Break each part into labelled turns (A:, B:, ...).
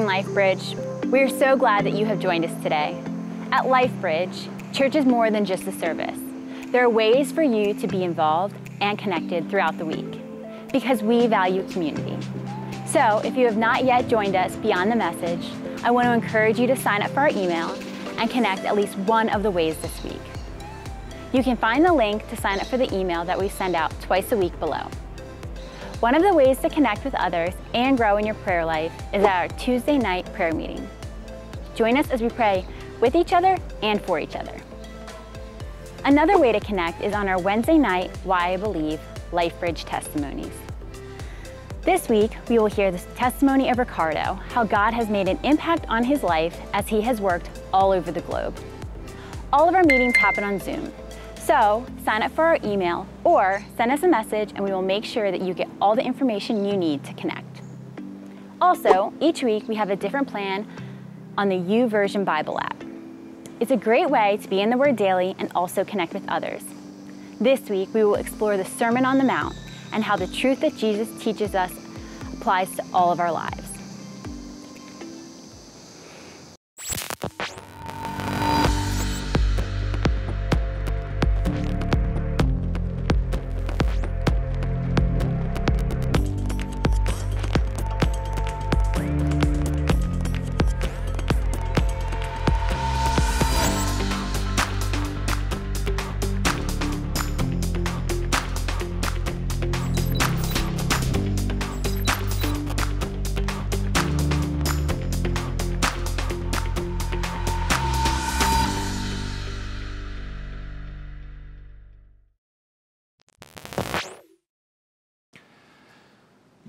A: morning, LifeBridge. We're so glad that you have joined us today. At LifeBridge, church is more than just a service. There are ways for you to be involved and connected throughout the week because we value community. So, if you have not yet joined us beyond the message, I want to encourage you to sign up for our email and connect at least one of the ways this week. You can find the link to sign up for the email that we send out twice a week below. One of the ways to connect with others and grow in your prayer life is our Tuesday night prayer meeting. Join us as we pray with each other and for each other. Another way to connect is on our Wednesday night Why I Believe LifeBridge testimonies. This week, we will hear the testimony of Ricardo, how God has made an impact on his life as he has worked all over the globe. All of our meetings happen on Zoom, so sign up for our email or send us a message and we will make sure that you get all the information you need to connect. Also, each week we have a different plan on the YouVersion Bible app. It's a great way to be in the Word daily and also connect with others. This week we will explore the Sermon on the Mount and how the truth that Jesus teaches us applies to all of our lives.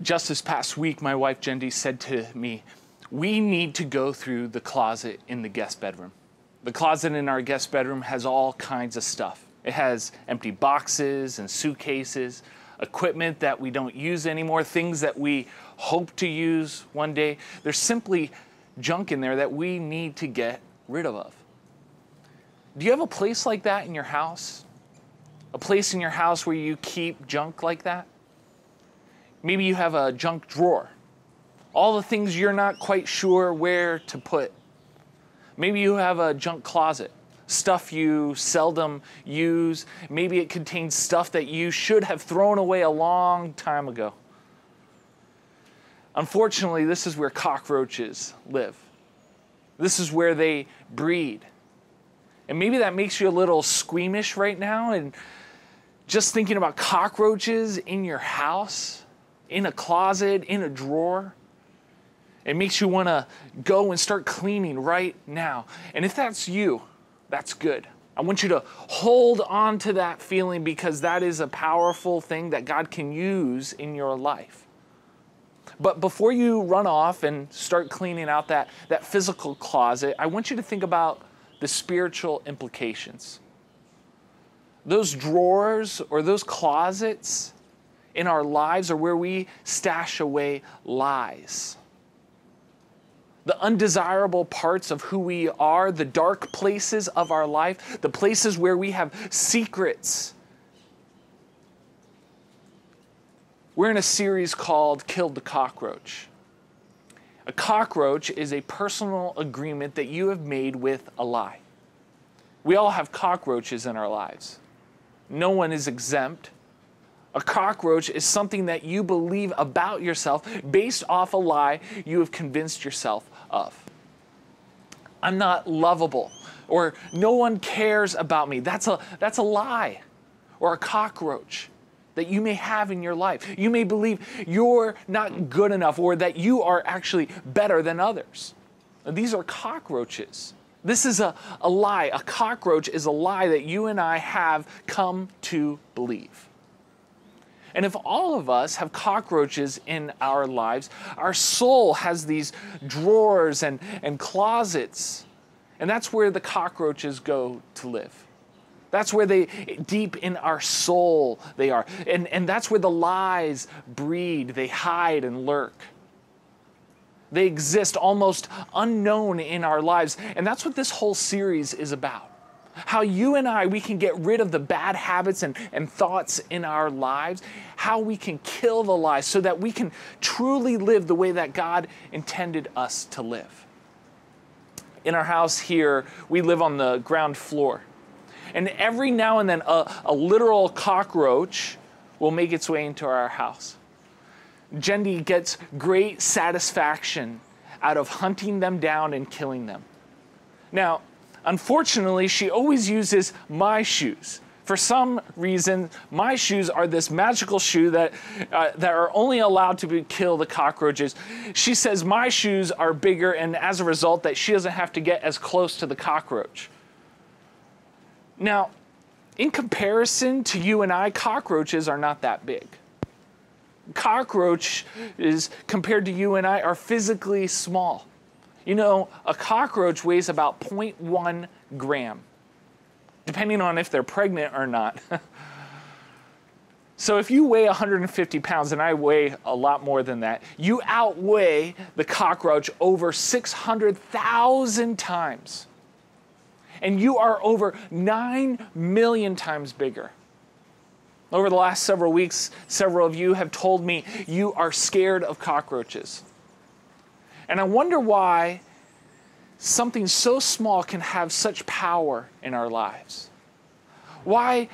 B: Just this past week, my wife Jendi said to me, We need to go through the closet in the guest bedroom. The closet in our guest bedroom has all kinds of stuff. It has empty boxes and suitcases, equipment that we don't use anymore, things that we hope to use one day. There's simply junk in there that we need to get rid of. Do you have a place like that in your house? A place in your house where you keep junk like that? Maybe you have a junk drawer. All the things you're not quite sure where to put. Maybe you have a junk closet. Stuff you seldom use. Maybe it contains stuff that you should have thrown away a long time ago. Unfortunately, this is where cockroaches live. This is where they breed. And maybe that makes you a little squeamish right now. And just thinking about cockroaches in your house, in a closet, in a drawer. It makes you want to go and start cleaning right now. And if that's you, that's good. I want you to hold on to that feeling because that is a powerful thing that God can use in your life. But before you run off and start cleaning out that, that physical closet, I want you to think about the spiritual implications. Those drawers or those closets, in our lives or where we stash away lies. The undesirable parts of who we are, the dark places of our life, the places where we have secrets. We're in a series called Kill the Cockroach. A cockroach is a personal agreement that you have made with a lie. We all have cockroaches in our lives. No one is exempt. A cockroach is something that you believe about yourself based off a lie you have convinced yourself of. I'm not lovable, or no one cares about me. That's a, that's a lie, or a cockroach that you may have in your life. You may believe you're not good enough, or that you are actually better than others. these are cockroaches. This is a, a lie. A cockroach is a lie that you and I have come to believe. And if all of us have cockroaches in our lives, our soul has these drawers and, and closets. And that's where the cockroaches go to live. That's where they, deep in our soul, they are. And, and that's where the lies breed, they hide and lurk. They exist almost unknown in our lives. And that's what this whole series is about. How you and I, we can get rid of the bad habits and, and thoughts in our lives, how we can kill the lies so that we can truly live the way that God intended us to live. In our house here, we live on the ground floor. And every now and then, a, a literal cockroach will make its way into our house. Jendi gets great satisfaction out of hunting them down and killing them. Now, unfortunately, she always uses my shoes. For some reason, my shoes are this magical shoe that, uh, that are only allowed to be, kill the cockroaches. She says my shoes are bigger, and as a result, that she doesn't have to get as close to the cockroach. Now, in comparison to you and I, cockroaches are not that big. Cockroaches, compared to you and I, are physically small. You know, a cockroach weighs about 0.1 gram, depending on if they're pregnant or not. so if you weigh 150 pounds, and I weigh a lot more than that, you outweigh the cockroach over 600,000 times. And you are over 9 million times bigger. Over the last several weeks, several of you have told me you are scared of cockroaches. And I wonder why something so small can have such power in our lives. Why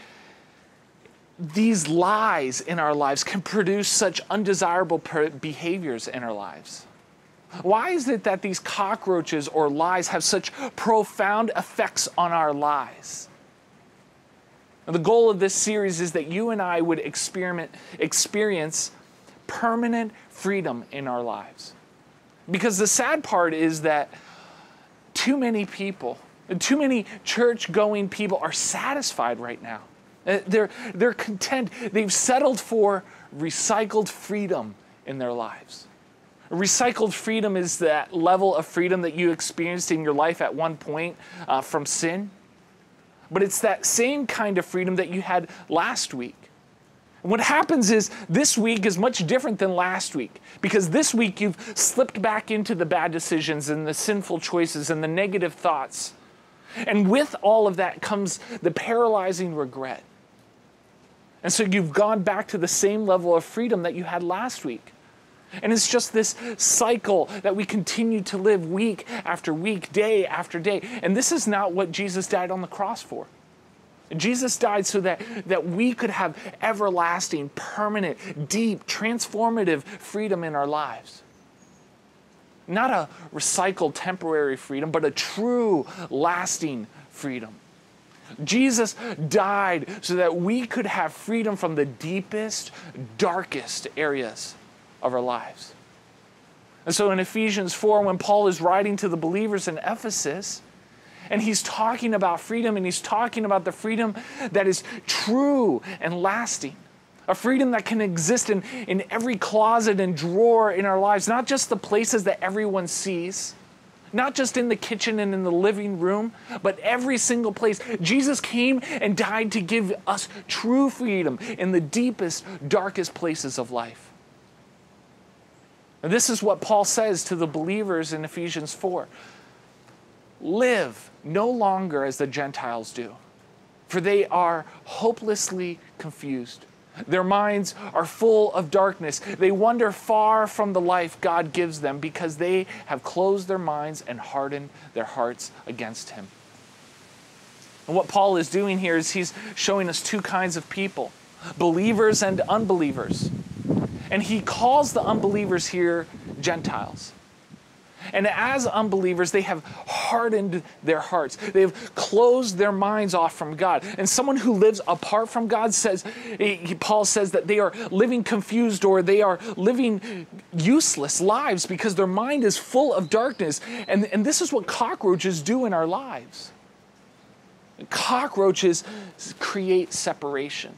B: these lies in our lives can produce such undesirable behaviors in our lives. Why is it that these cockroaches or lies have such profound effects on our lives? the goal of this series is that you and I would experiment, experience permanent freedom in our lives. Because the sad part is that too many people, too many church going people are satisfied right now. Uh, they're, they're content. They've settled for recycled freedom in their lives. Recycled freedom is that level of freedom that you experienced in your life at one point uh, from sin. But it's that same kind of freedom that you had last week. What happens is this week is much different than last week because this week you've slipped back into the bad decisions and the sinful choices and the negative thoughts. And with all of that comes the paralyzing regret. And so you've gone back to the same level of freedom that you had last week. And it's just this cycle that we continue to live week after week, day after day. And this is not what Jesus died on the cross for. Jesus died so that, that we could have everlasting, permanent, deep, transformative freedom in our lives. Not a recycled temporary freedom, but a true, lasting freedom. Jesus died so that we could have freedom from the deepest, darkest areas of our lives. And so in Ephesians 4, when Paul is writing to the believers in Ephesus, and he's talking about freedom, and he's talking about the freedom that is true and lasting. A freedom that can exist in, in every closet and drawer in our lives, not just the places that everyone sees, not just in the kitchen and in the living room, but every single place. Jesus came and died to give us true freedom in the deepest, darkest places of life. And this is what Paul says to the believers in Ephesians 4 live no longer as the Gentiles do, for they are hopelessly confused. Their minds are full of darkness. They wander far from the life God gives them because they have closed their minds and hardened their hearts against Him. And what Paul is doing here is he's showing us two kinds of people believers and unbelievers. And he calls the unbelievers here Gentiles. And as unbelievers, they have hardened their hearts. They have closed their minds off from God. And someone who lives apart from God says, Paul says that they are living confused or they are living useless lives because their mind is full of darkness. And, and this is what cockroaches do in our lives. Cockroaches create separation.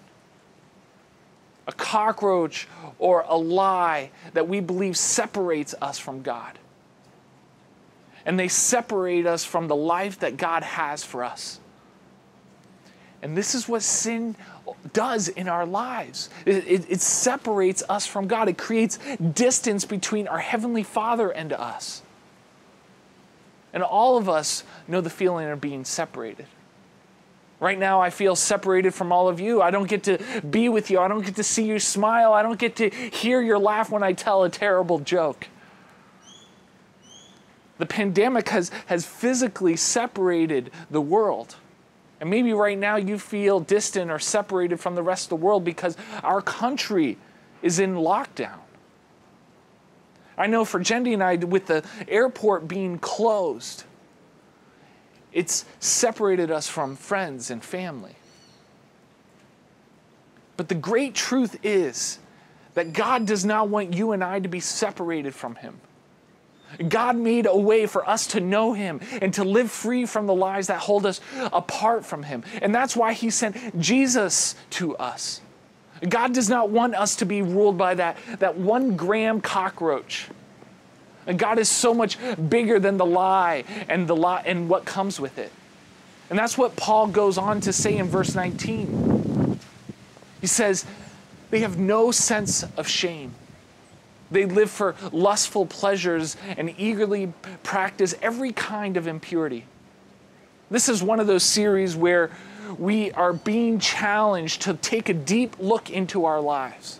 B: A cockroach or a lie that we believe separates us from God and they separate us from the life that God has for us. And this is what sin does in our lives it, it, it, separates us from God, it creates distance between our Heavenly Father and us. And all of us know the feeling of being separated. Right now, I feel separated from all of you. I don't get to be with you. I don't get to see you smile. I don't get to hear your laugh when I tell a terrible joke. The pandemic has, has physically separated the world. And maybe right now you feel distant or separated from the rest of the world because our country is in lockdown. I know for Jendi and I, with the airport being closed, it's separated us from friends and family. But the great truth is that God does not want you and I to be separated from Him. God made a way for us to know Him and to live free from the lies that hold us apart from Him. And that's why He sent Jesus to us. God does not want us to be ruled by that, that one gram cockroach. And God is so much bigger than the lie and the lie and what comes with it. And that's what Paul goes on to say in verse 19. He says, they have no sense of shame. They live for lustful pleasures and eagerly practice every kind of impurity. This is one of those series where we are being challenged to take a deep look into our lives.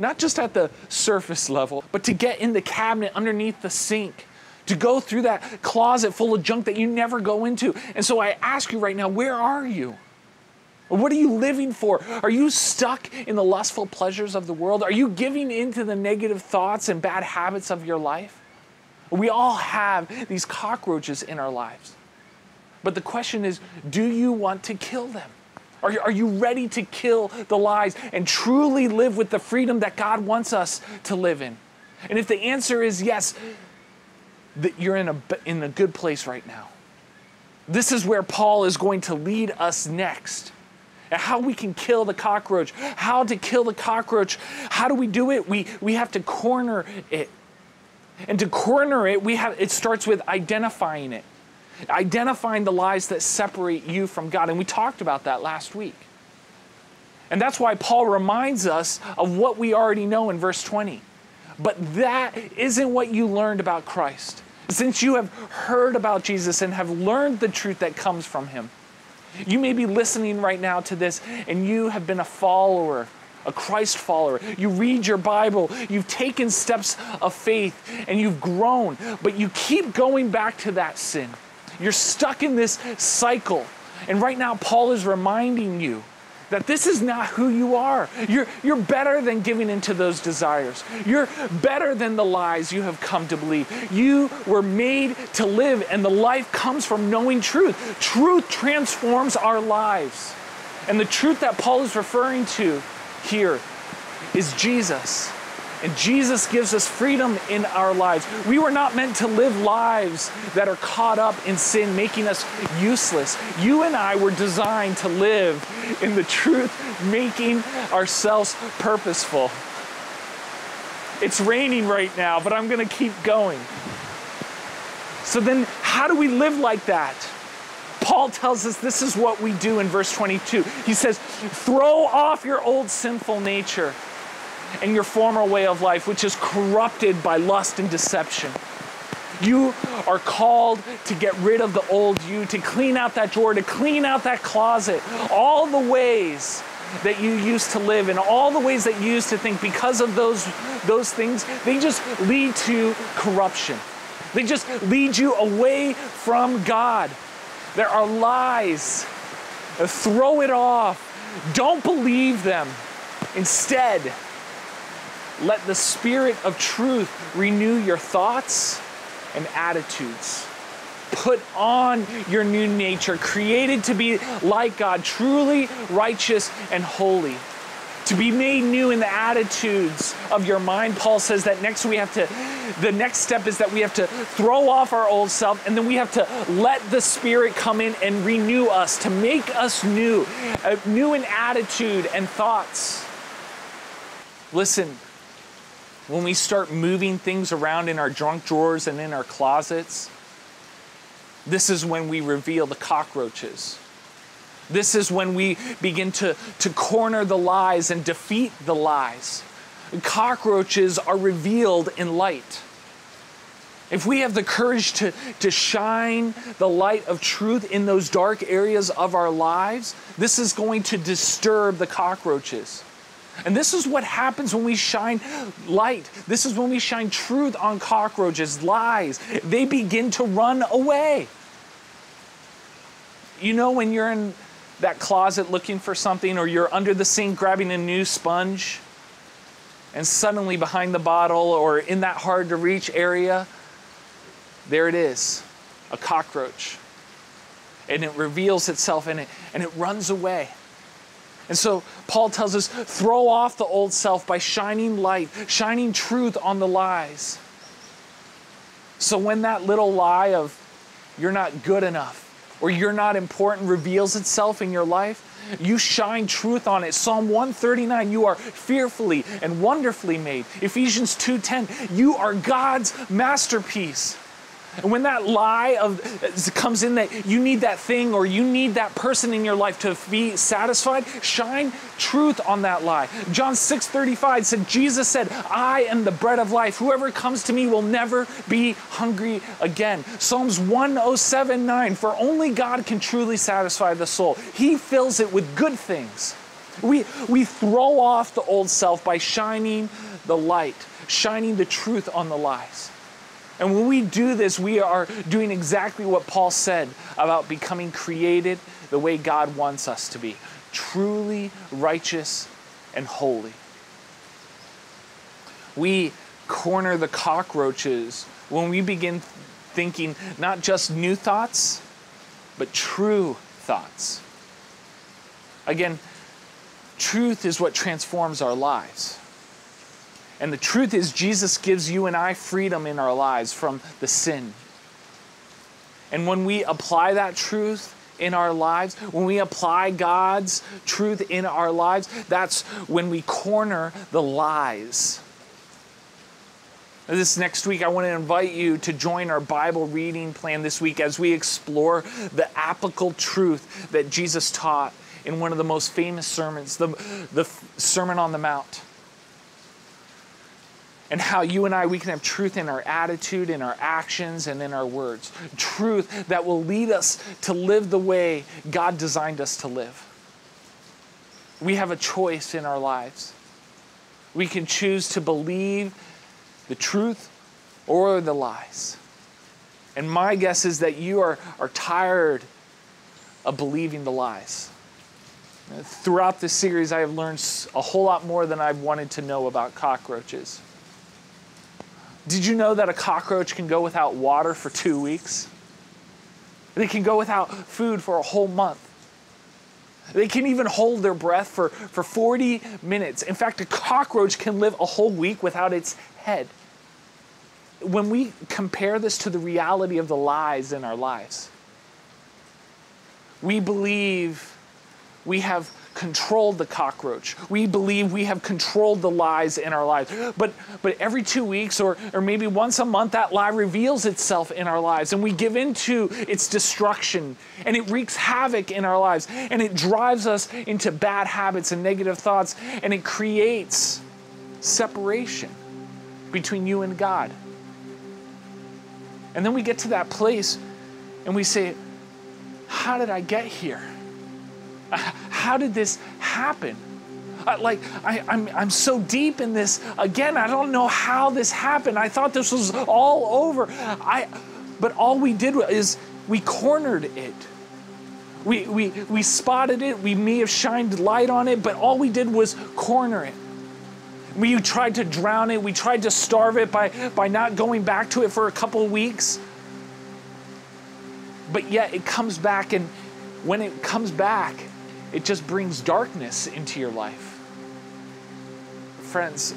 B: Not just at the surface level, but to get in the cabinet underneath the sink, to go through that closet full of junk that you never go into. And so I ask you right now, where are you? What are you living for? Are you stuck in the lustful pleasures of the world? Are you giving into the negative thoughts and bad habits of your life? We all have these cockroaches in our lives. But the question is do you want to kill them? Are you, are you ready to kill the lies and truly live with the freedom that God wants us to live in? And if the answer is yes, that you're in a, in a good place right now. This is where Paul is going to lead us next how we can kill the cockroach, how to kill the cockroach. How do we do it? We, we have to corner it. And to corner it, we have, it starts with identifying it, identifying the lies that separate you from God. And we talked about that last week. And that's why Paul reminds us of what we already know in verse 20. But that isn't what you learned about Christ. Since you have heard about Jesus and have learned the truth that comes from him, you may be listening right now to this and you have been a follower, a Christ follower. You read your Bible, you've taken steps of faith, and you've grown, but you keep going back to that sin. You're stuck in this cycle. And right now, Paul is reminding you that this is not who you are. You're, you're better than giving into those desires. You're better than the lies you have come to believe. You were made to live, and the life comes from knowing truth. Truth transforms our lives. And the truth that Paul is referring to here is Jesus. And Jesus gives us freedom in our lives. We were not meant to live lives that are caught up in sin, making us useless. You and I were designed to live in the truth, making ourselves purposeful. It's raining right now, but I'm going to keep going. So then, how do we live like that? Paul tells us this is what we do in verse 22. He says, Throw off your old sinful nature and your former way of life, which is corrupted by lust and deception. You are called to get rid of the old you, to clean out that drawer, to clean out that closet, all the ways that you used to live and all the ways that you used to think because of those those things they just lead to corruption. They just lead you away from god. There are lies. Throw it off. Don't believe them. Instead let the Spirit of truth renew your thoughts and attitudes. Put on your new nature, created to be like God, truly righteous and holy. To be made new in the attitudes of your mind. Paul says that next we have to, the next step is that we have to throw off our old self and then we have to let the Spirit come in and renew us, to make us new, uh, new in attitude and thoughts. Listen, when we start moving things around in our junk drawers and in our closets, this is when we reveal the cockroaches. This is when we begin to, to corner the lies and defeat the lies. Cockroaches are revealed in light. if we have the courage to, to shine the light of truth in those dark areas of our lives, this is going to disturb the cockroaches. And this is what happens when we shine light. This is when we shine truth on cockroaches, lies. They begin to run away. You know, when you're in that closet looking for something, or you're under the sink grabbing a new sponge, and suddenly behind the bottle or in that hard to reach area, there it is a cockroach. And it reveals itself in it and it runs away. And so Paul tells us throw off the old self by shining light, shining truth on the lies. So when that little lie of you're not good enough or you're not important reveals itself in your life, you shine truth on it. Psalm 139, you are fearfully and wonderfully made. Ephesians 2:10, you are God's masterpiece. And when that lie of comes in that you need that thing or you need that person in your life to be satisfied, shine truth on that lie. John 6:35 said Jesus said, "I am the bread of life. Whoever comes to me will never be hungry again." Psalms 107:9, "For only God can truly satisfy the soul. He fills it with good things." We, we throw off the old self by shining the light, shining the truth on the lies. And when we do this, we are doing exactly what Paul said about becoming created the way God wants us to be truly righteous and holy. We corner the cockroaches when we begin thinking not just new thoughts, but true thoughts. Again, truth is what transforms our lives. And the truth is, Jesus gives you and I freedom in our lives from the sin. And when we apply that truth in our lives, when we apply God's truth in our lives, that's when we corner the lies. This next week, I want to invite you to join our Bible reading plan this week as we explore the apical truth that Jesus taught in one of the most famous sermons, the, the Sermon on the Mount and how you and I, we can have truth in our attitude, in our actions, and in our words. Truth that will lead us to live the way God designed us to live. We have a choice in our lives. We can choose to believe the truth or the lies. And my guess is that you are, are tired of believing the lies. Throughout this series, I have learned a whole lot more than I've wanted to know about cockroaches. Did you know that a cockroach can go without water for two weeks? They can go without food for a whole month. They can even hold their breath for, for 40 minutes. In fact, a cockroach can live a whole week without its head. When we compare this to the reality of the lies in our lives, we believe we have controlled the cockroach. We believe we have controlled the lies in our lives. But but every two weeks or, or maybe once a month, that lie reveals itself in our lives and we give into its destruction and it wreaks havoc in our lives and it drives us into bad habits and negative thoughts and it creates separation between you and God. And then we get to that place and we say, How did I get here? How did this happen? like I, I'm, I'm so deep in this. Again i don't know how this happened. I thought this was all over. I but all we did is we cornered it. We, we, we spotted it. We may have shined light on it but all we did was corner it. We tried to drown it. We tried to starve it by, by not going back to it for a couple weeks. But yet it comes back and when it comes back it just brings darkness into your life. Friends,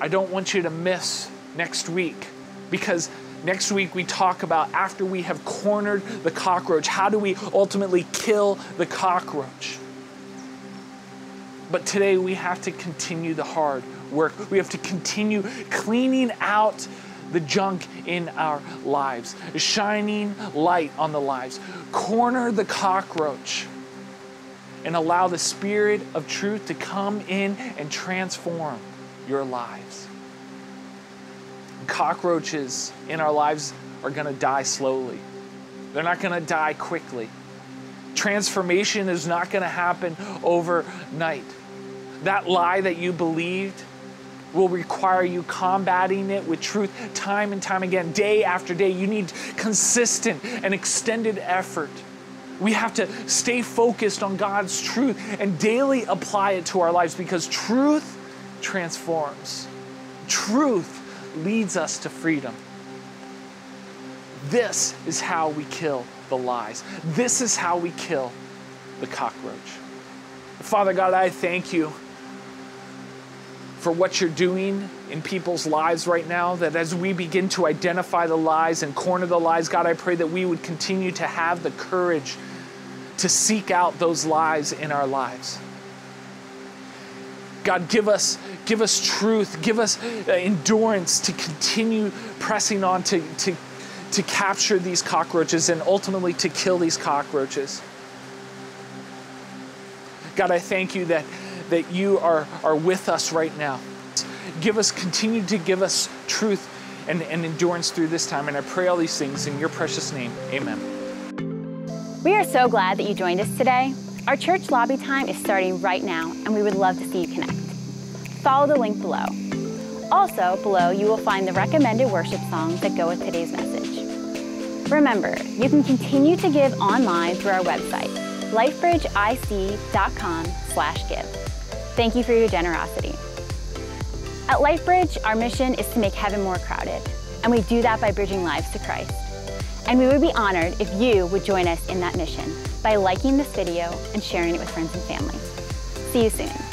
B: I don't want you to miss next week because next week we talk about after we have cornered the cockroach, how do we ultimately kill the cockroach? But today we have to continue the hard work. We have to continue cleaning out the junk in our lives, shining light on the lives. Corner the cockroach and allow the Spirit of truth to come in and transform your lives. cockroaches in our lives are going to die slowly. They're not going to die quickly. Transformation is not going to happen overnight. That lie that you believed will require you combating it with truth time and time again, day after day. You need consistent and extended effort. We have to stay focused on God's truth and daily apply it to our lives because truth transforms. Truth leads us to freedom. This is how we kill the lies. This is how we kill the cockroach. Father God, I thank you for what you're doing in people's lives right now. That as we begin to identify the lies and corner the lies, God, I pray that we would continue to have the courage to seek out those lies in our lives. God, give us, give us truth, give us uh, endurance to continue pressing on to, to, to capture these cockroaches and ultimately to kill these cockroaches. God, I thank you that, that you are, are with us right now. Give us, continue to give us truth and, and endurance through this time. And I pray all these things in your precious name. Amen.
A: We are so glad that you joined us today. Our church lobby time is starting right now, and we would love to see you connect. Follow the link below. Also, below you will find the recommended worship songs that go with today's message. Remember, you can continue to give online through our website, lifebridgeic.com slash give. Thank you for your generosity. At LifeBridge, our mission is to make heaven more crowded, and we do that by bridging lives to Christ. And we would be honored if you would join us in that mission by liking this video and sharing it with friends and family. See you soon.